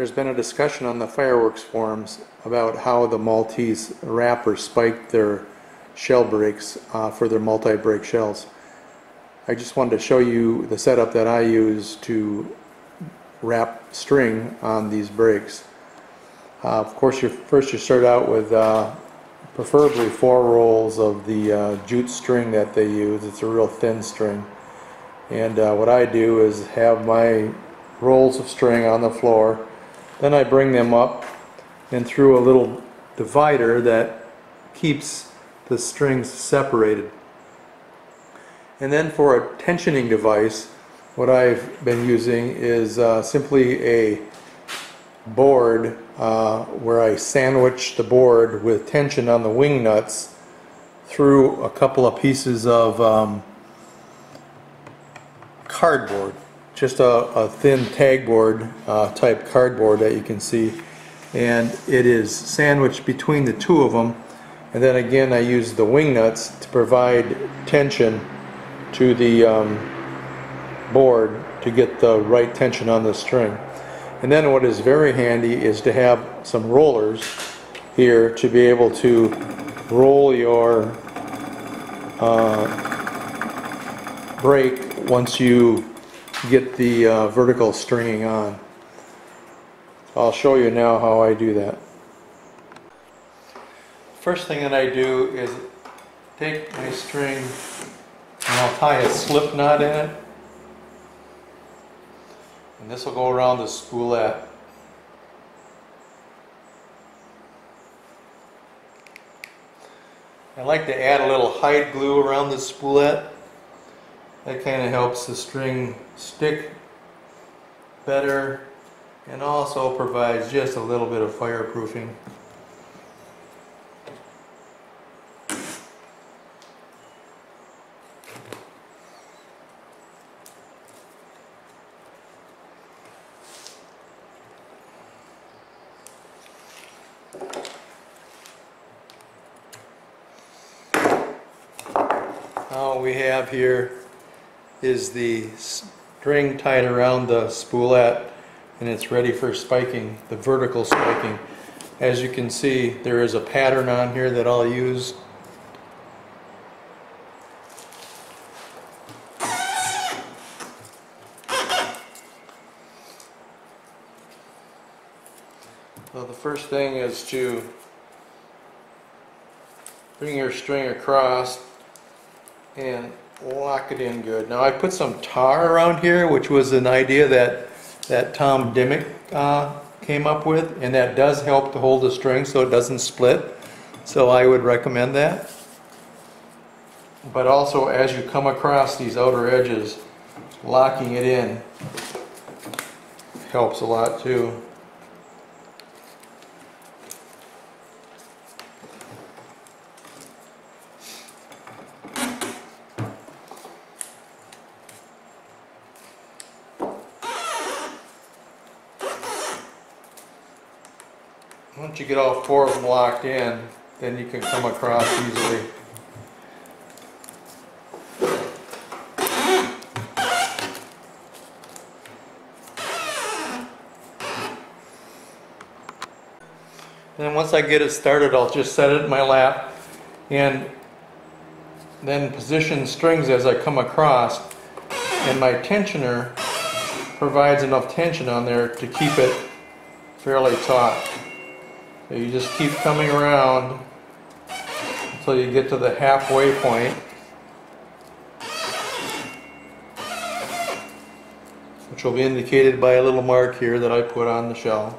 There's been a discussion on the fireworks forums about how the Maltese wrappers spike their shell breaks uh, for their multi-break shells. I just wanted to show you the setup that I use to wrap string on these breaks. Uh, of course, you first you start out with uh, preferably four rolls of the uh, jute string that they use. It's a real thin string. And uh, what I do is have my rolls of string on the floor then I bring them up and through a little divider that keeps the strings separated. And then for a tensioning device, what I've been using is uh, simply a board uh, where I sandwich the board with tension on the wing nuts through a couple of pieces of um, cardboard just a, a thin tagboard uh, type cardboard that you can see. And it is sandwiched between the two of them and then again I use the wing nuts to provide tension to the um, board to get the right tension on the string. And then what is very handy is to have some rollers here to be able to roll your uh, break once you get the uh, vertical stringing on. I'll show you now how I do that. First thing that I do is take my string and I'll tie a slip knot in it. And this will go around the spoolette. I like to add a little hide glue around the spoolette that kind of helps the string stick better and also provides just a little bit of fireproofing. Now we have here is the string tied around the spoolette and it's ready for spiking, the vertical spiking. As you can see, there is a pattern on here that I'll use. So the first thing is to bring your string across and lock it in good. Now I put some tar around here, which was an idea that, that Tom Dimock uh, came up with, and that does help to hold the string so it doesn't split. So I would recommend that. But also as you come across these outer edges, locking it in helps a lot too. You get all four of them locked in, then you can come across easily. then once I get it started, I'll just set it in my lap and then position strings as I come across and my tensioner provides enough tension on there to keep it fairly taut. You just keep coming around until you get to the halfway point. Which will be indicated by a little mark here that I put on the shell.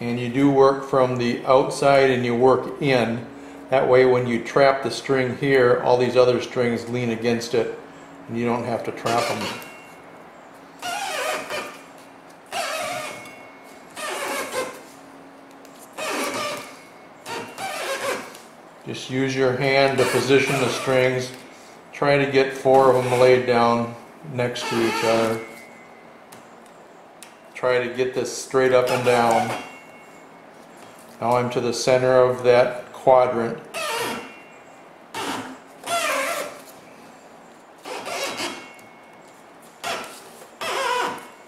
And you do work from the outside and you work in. That way when you trap the string here, all these other strings lean against it and you don't have to trap them. Just use your hand to position the strings. Try to get four of them laid down next to each other. Try to get this straight up and down. Now I'm to the center of that quadrant.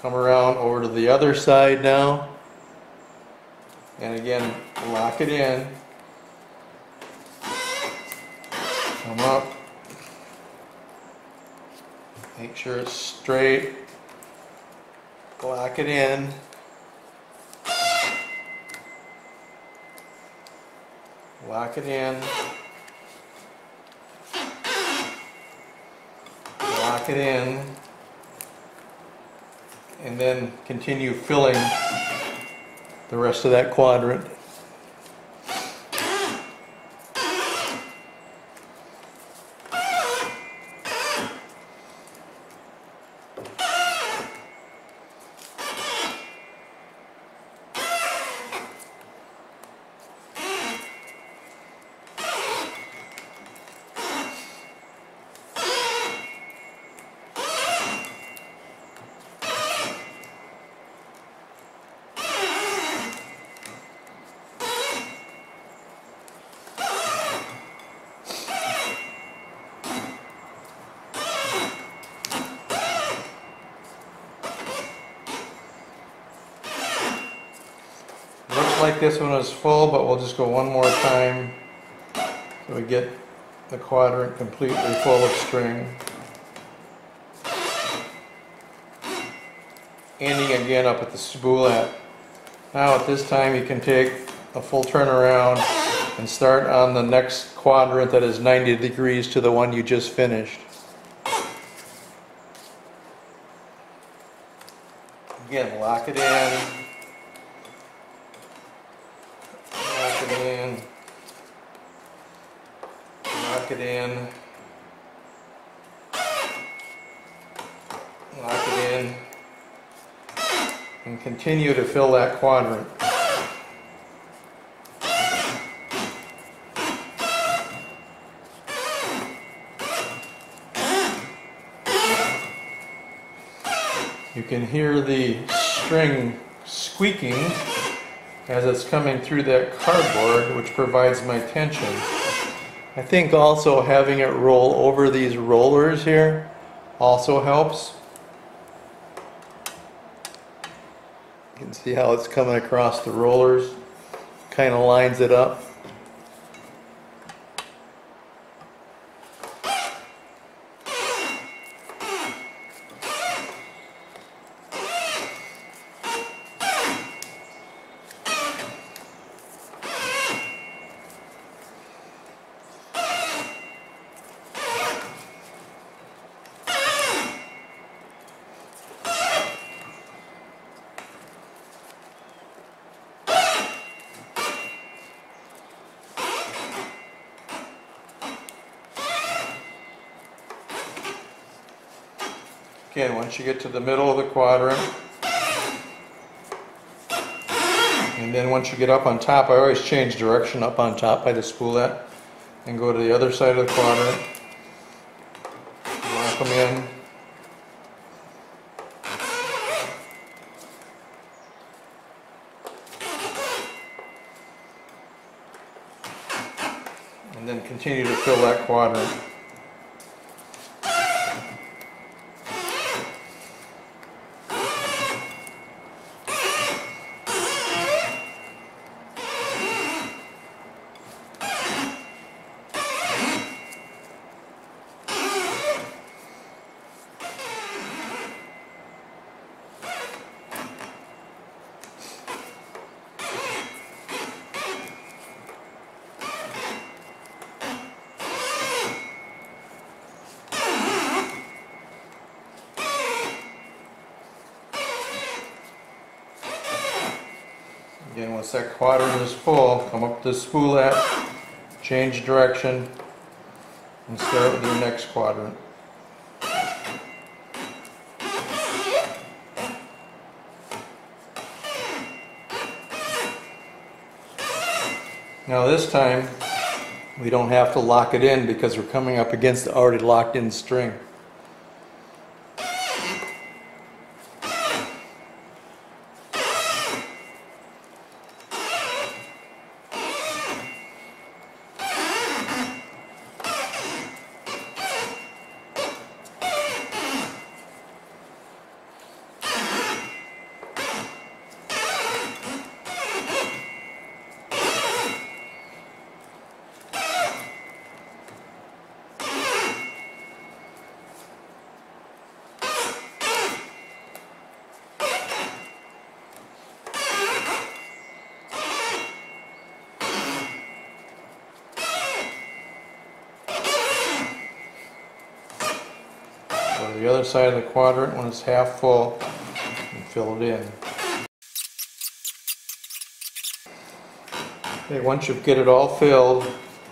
Come around over to the other side now. And again, lock it in. Come up. Make sure it's straight. Lock it in. Lock it in. Lock it in. And then continue filling the rest of that quadrant. Like this one is full, but we'll just go one more time so we get the quadrant completely full of string. Ending again up at the spoolette. Now at this time you can take a full turnaround and start on the next quadrant that is 90 degrees to the one you just finished. Again, lock it in. Lock it in. Lock it in. Lock it in. And continue to fill that quadrant. You can hear the string squeaking as it's coming through that cardboard, which provides my tension. I think also having it roll over these rollers here also helps. You can see how it's coming across the rollers, kind of lines it up. Again, once you get to the middle of the quadrant, and then once you get up on top, I always change direction up on top by the spoolette, and go to the other side of the quadrant, lock them in. And then continue to fill that quadrant. Again, once that quadrant is full, come up to the spoolette, change direction, and start with your next quadrant. Now this time, we don't have to lock it in because we're coming up against the already locked in string. The other side of the quadrant when it's half full and fill it in. Okay, once you get it all filled,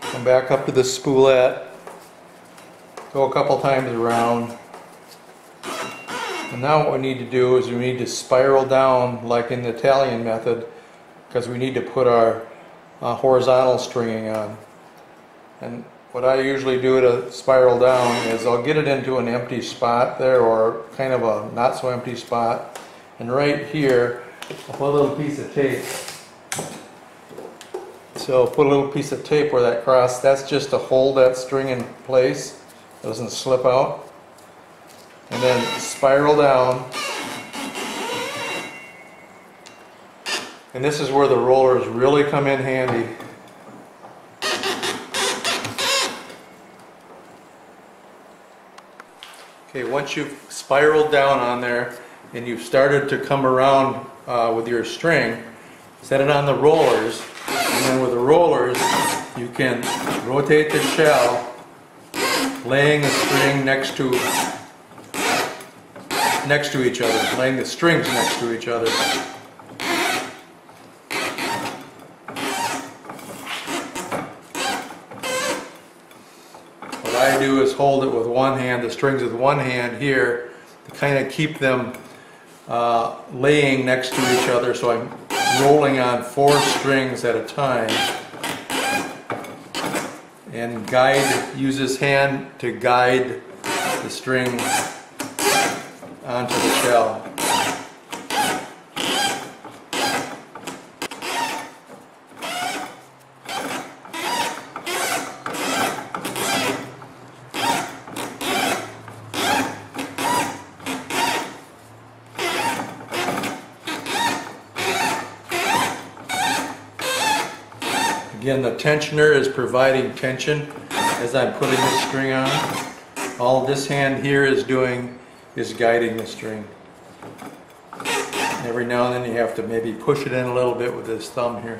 come back up to the spoolette, go a couple times around. And now what we need to do is we need to spiral down like in the Italian method because we need to put our uh, horizontal stringing on. And what I usually do to spiral down is I'll get it into an empty spot there or kind of a not so empty spot. And right here, I'll put a little piece of tape. So put a little piece of tape where that cross, that's just to hold that string in place, doesn't slip out. And then spiral down. And this is where the rollers really come in handy. Okay, once you've spiraled down on there and you've started to come around uh, with your string, set it on the rollers, and then with the rollers, you can rotate the shell, laying the string next to next to each other, laying the strings next to each other. What Do is hold it with one hand, the strings with one hand here, to kind of keep them uh, laying next to each other so I'm rolling on four strings at a time. And guide, use his hand to guide the string onto the shell. Again, the tensioner is providing tension as I'm putting the string on. All this hand here is doing is guiding the string. Every now and then you have to maybe push it in a little bit with this thumb here.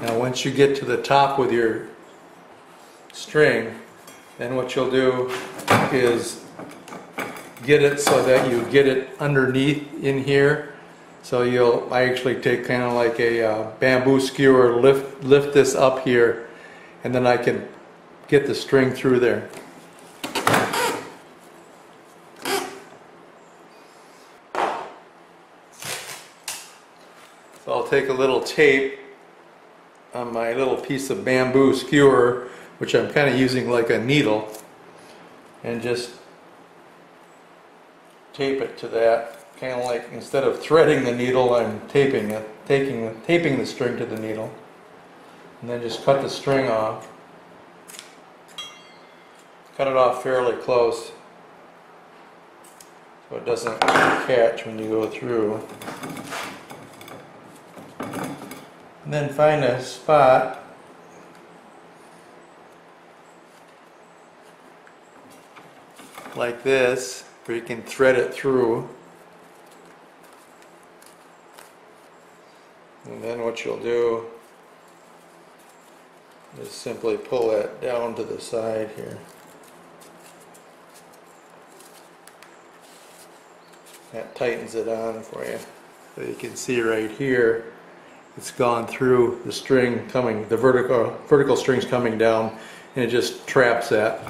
Now once you get to the top with your string, then what you'll do is get it so that you get it underneath in here. So you'll, I actually take kind of like a uh, bamboo skewer, lift, lift this up here, and then I can get the string through there. So I'll take a little tape on my little piece of bamboo skewer, which I'm kind of using like a needle, and just tape it to that. Kind of like instead of threading the needle, I'm taping it, taking taping the string to the needle, and then just cut the string off. Cut it off fairly close, so it doesn't catch when you go through. And then find a spot like this where you can thread it through. And then what you'll do is simply pull that down to the side here. That tightens it on for you. So you can see right here it's gone through the string coming, the vertical, vertical string's coming down, and it just traps that.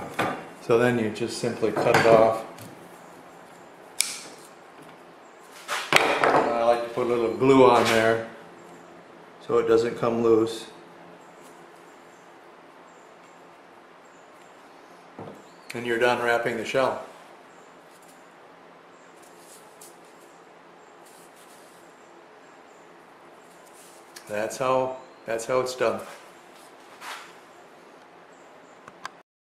So then you just simply cut it off. I like to put a little glue on there so it doesn't come loose. And you're done wrapping the shell. That's how, that's how it's done.